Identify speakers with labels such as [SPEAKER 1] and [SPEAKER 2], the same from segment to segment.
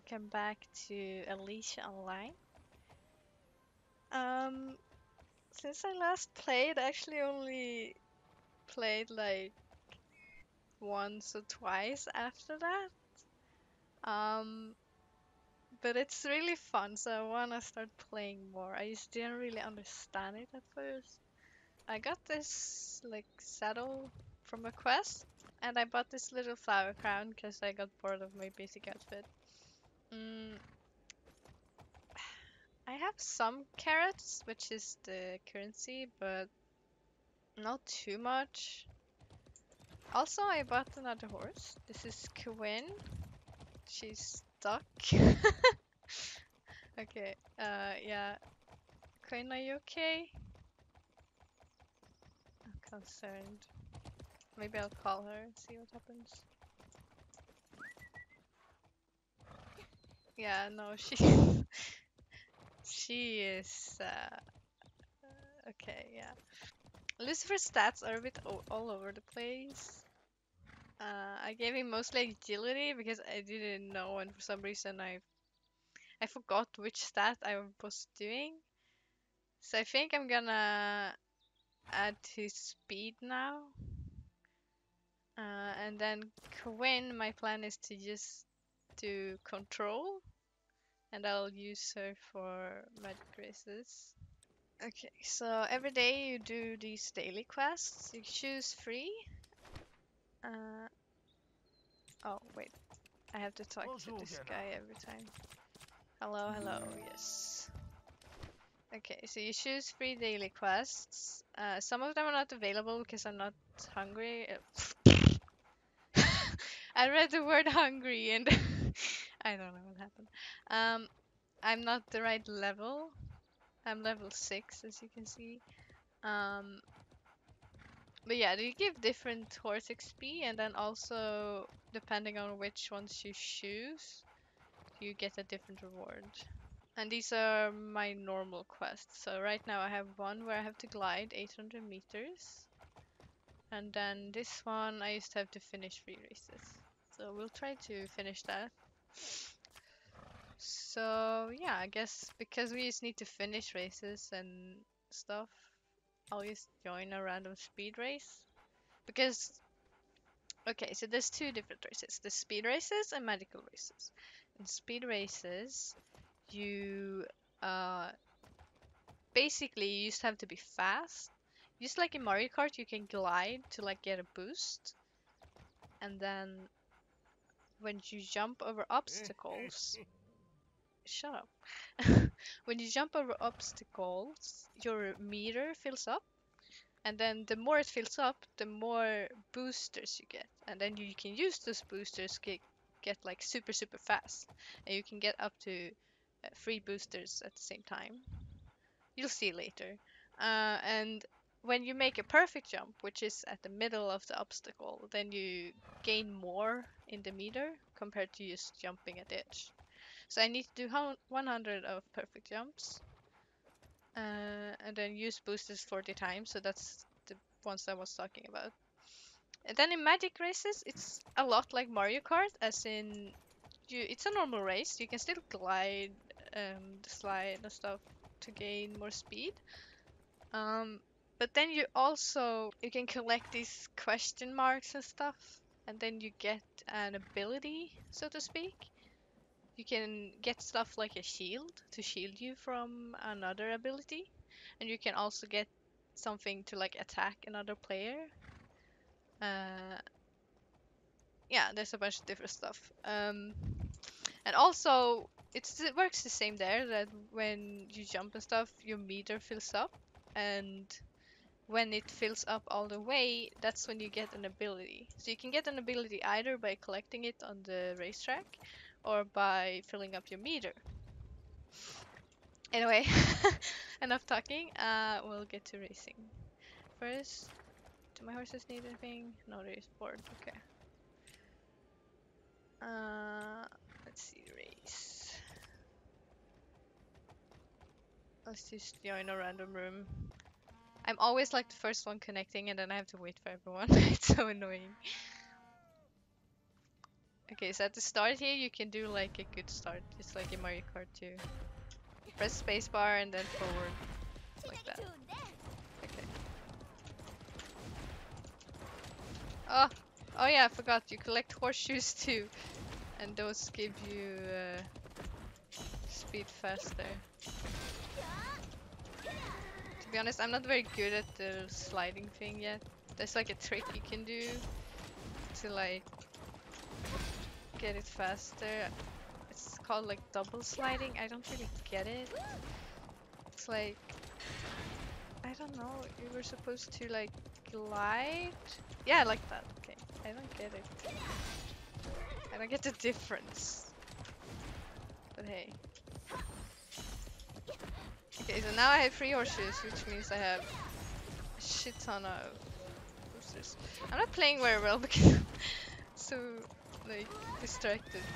[SPEAKER 1] welcome back to Alicia Online. Um, since I last played, I actually only played like once or twice after that. Um, but it's really fun, so I wanna start playing more. I just didn't really understand it at first. I got this like saddle from a quest, and I bought this little flower crown because I got bored of my basic outfit. Mm. I have some carrots, which is the currency, but not too much. Also, I bought another horse. This is Quinn. She's stuck. okay, uh, yeah. Quinn, are you okay? I'm concerned. Maybe I'll call her and see what happens. Yeah, no, she she is uh, okay. Yeah, Lucifer's stats are a bit all over the place. Uh, I gave him mostly agility because I didn't know, and for some reason I I forgot which stat I was doing. So I think I'm gonna add his speed now. Uh, and then Quinn, my plan is to just do control. And I'll use her for magic races. Okay, so every day you do these daily quests. You choose three. Uh, oh, wait. I have to talk to this guy every time. Hello, hello, yes. Okay, so you choose three daily quests. Uh, some of them are not available because I'm not hungry. I read the word hungry and I don't know what happened. Um, I'm not the right level. I'm level 6 as you can see. Um, but yeah, they give different horse XP and then also depending on which ones you choose, you get a different reward. And these are my normal quests. So right now I have one where I have to glide 800 meters. And then this one I used to have to finish three races. So we'll try to finish that. So yeah, I guess because we just need to finish races and stuff, I'll just join a random speed race. Because, okay, so there's two different races. The speed races and magical races. In speed races, you uh, basically you just have to be fast. Just like in Mario Kart, you can glide to like get a boost. And then when you jump over obstacles, shut up. when you jump over obstacles, your meter fills up. And then the more it fills up, the more boosters you get. And then you can use those boosters get, get like super super fast. And you can get up to uh, three boosters at the same time. You'll see later. Uh, and when you make a perfect jump, which is at the middle of the obstacle, then you gain more in the meter compared to just jumping the edge. So I need to do 100 of perfect jumps. Uh, and then use boosters 40 times, so that's the ones I was talking about. And then in magic races, it's a lot like Mario Kart, as in, you, it's a normal race. You can still glide and slide and stuff to gain more speed. Um, but then you also you can collect these question marks and stuff, and then you get an ability, so to speak. You can get stuff like a shield to shield you from another ability, and you can also get something to like attack another player. Uh, yeah, there's a bunch of different stuff. Um, and also, it's, it works the same there. That when you jump and stuff, your meter fills up, and when it fills up all the way, that's when you get an ability. So you can get an ability either by collecting it on the racetrack or by filling up your meter. Anyway, enough talking, uh, we'll get to racing. First, do my horses need anything? No, they're bored, okay. Uh, let's see, race. Let's just join a random room. I'm always like the first one connecting and then I have to wait for everyone. it's so annoying. Okay, so at the start here, you can do like a good start, just like in Mario Kart 2. Press spacebar and then forward, like that. Okay. Oh, oh yeah, I forgot. You collect horseshoes too, and those give you uh, speed faster. Be honest, I'm not very good at the sliding thing yet. There's like a trick you can do to like get it faster. It's called like double sliding. I don't really get it. It's like I don't know. You were supposed to like glide. Yeah, like that. Okay, I don't get it. I don't get the difference. But hey. Okay, so now I have three horseshoes, which means I have a shit ton of boosters. I'm not playing very well because I'm so like distracted.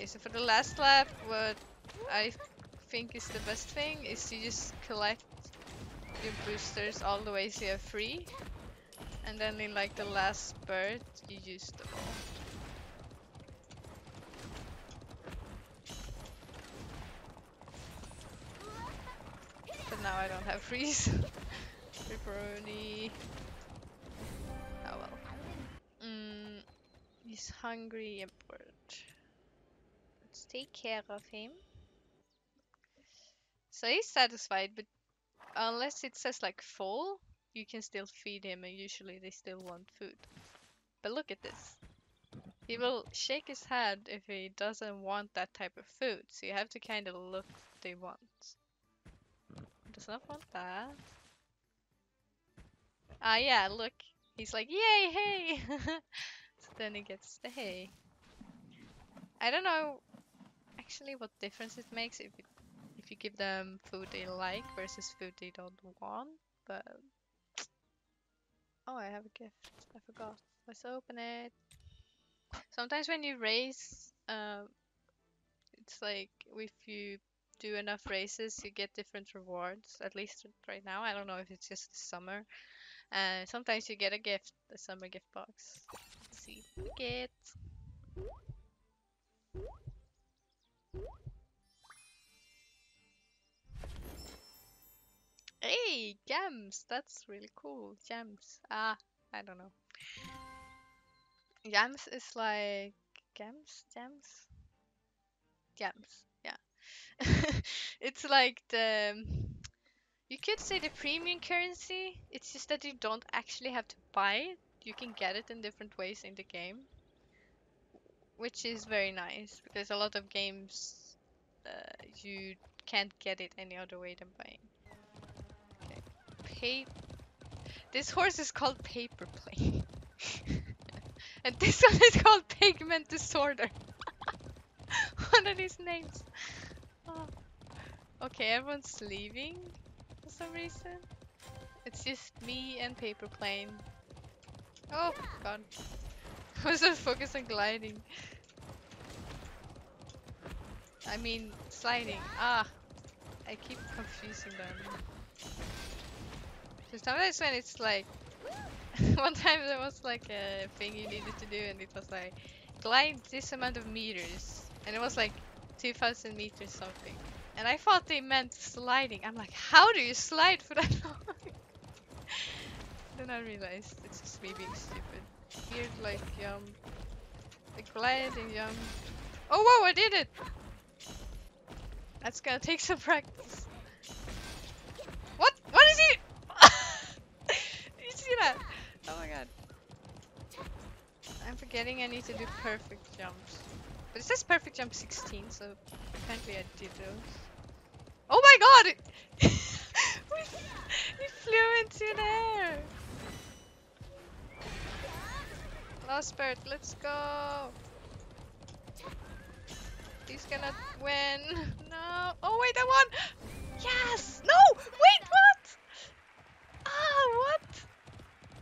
[SPEAKER 1] Okay, so for the last lap, what I think is the best thing is to just collect your boosters all the way so you have three. And then in like the last spurt, you use them all. But now I don't have freeze. Pepperoni. Oh well. Mm, he's hungry and bored. Take care of him. So he's satisfied, but unless it says like full, you can still feed him and usually they still want food. But look at this. He will shake his head if he doesn't want that type of food. So you have to kind of look what they want. Does not want that. Ah yeah, look. He's like, yay, hey! so then he gets the hay. I don't know actually what difference it makes if it, if you give them food they like versus food they don't want, but oh, I have a gift. I forgot. Let's open it. Sometimes when you race, um, it's like if you do enough races, you get different rewards. At least right now, I don't know if it's just summer. And sometimes you get a gift, a summer gift box. Let's see we get. Gems! That's really cool. Gems. Ah, I don't know. Gems is like gems, gems, gems. Yeah, it's like the. You could say the premium currency. It's just that you don't actually have to buy it. You can get it in different ways in the game, which is very nice because a lot of games uh, you can't get it any other way than buying. Okay. Pa this horse is called Paper Plane. and this one is called Pigment Disorder. what are these names? Oh. Okay, everyone's leaving for some reason. It's just me and Paper Plane. Oh god. I was so focused on gliding. I mean, sliding. Ah, I keep confusing them. So sometimes when it's like, one time there was like a thing you needed to do and it was like, glide this amount of meters. And it was like 2000 meters something. And I thought they meant sliding. I'm like, how do you slide for that long? then I realized it's just me being stupid. Here, like, um, the glide and jump. Oh, whoa, I did it! That's gonna take some practice. What? What is he? you see that? Oh my god. I'm forgetting I need to do perfect jumps. But it says perfect jump 16, so apparently I did those. Oh my god! we, flew into the air! Last spurt, let's go! He's gonna win. No. Oh wait, I won! Yes! No! Wait, what? Ah, what?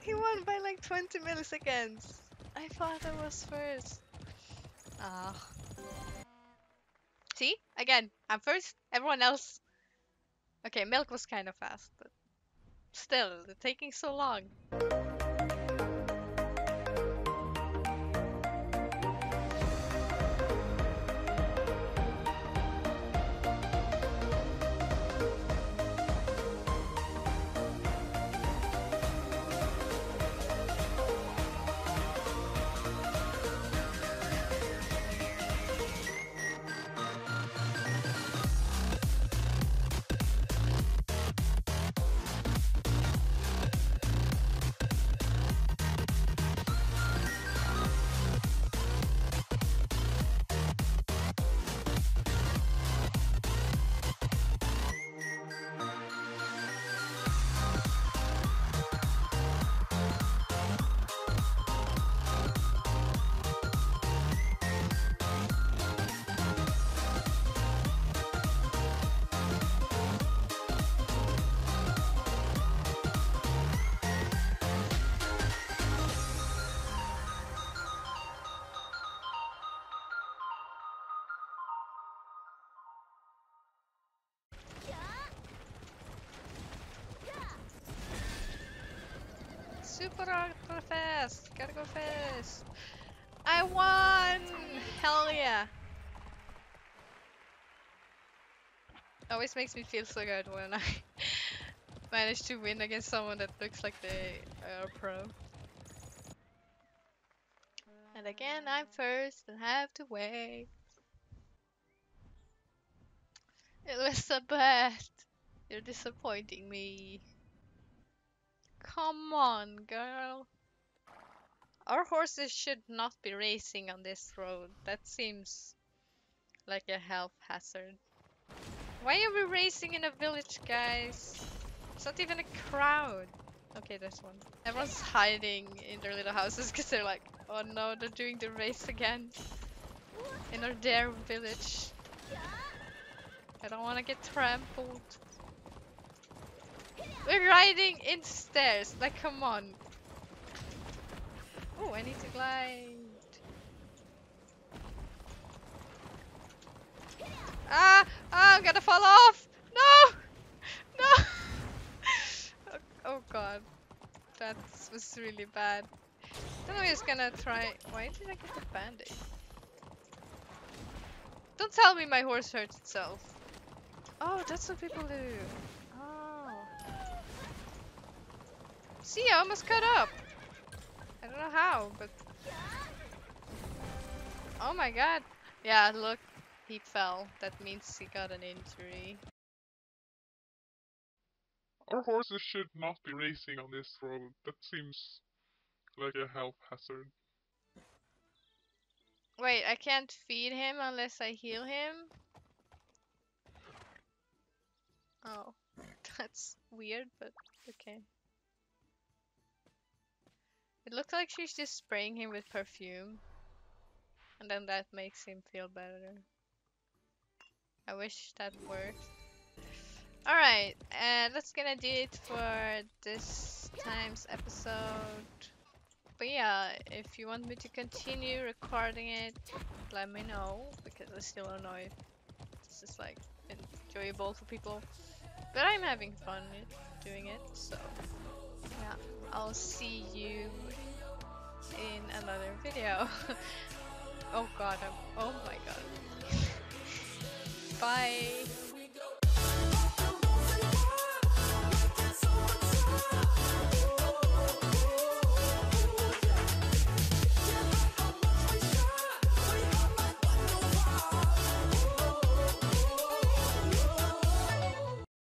[SPEAKER 1] He won by like 20 milliseconds. I thought I was first. Ah. See? Again, I'm first. Everyone else. Okay, milk was kind of fast, but still, they're taking so long. Super ultra fast! Gotta go fast! I won! Hell yeah! Always makes me feel so good when I manage to win against someone that looks like they are pro. And again, I'm first and have to wait. Elizabeth, you're disappointing me. Come on, girl. Our horses should not be racing on this road. That seems like a health hazard. Why are we racing in a village, guys? It's not even a crowd. Okay, there's one. Everyone's hiding in their little houses because they're like, oh no, they're doing the race again. In our dare village. I don't want to get trampled. We're riding in stairs. Like, come on. Oh, I need to glide. Ah! Ah, I'm gonna fall off! No! No! oh, oh god. That was really bad. Then I'm just gonna try... Why did I get the band-aid? Don't tell me my horse hurts itself. Oh, that's what people do. See, I almost cut up. I don't know how, but... Oh my god. Yeah, look. He fell. That means he got an injury.
[SPEAKER 2] Our horses should not be racing on this road. That seems like a health hazard.
[SPEAKER 1] Wait, I can't feed him unless I heal him? Oh, that's weird, but okay. It looks like she's just spraying him with perfume. And then that makes him feel better. I wish that worked. Alright, and that's gonna do it for this time's episode. But yeah, if you want me to continue recording it, let me know, because I still don't know if this is like enjoyable for people. But I'm having fun doing it, so yeah, I'll see you in another video. oh god, I'm, oh my god. Bye!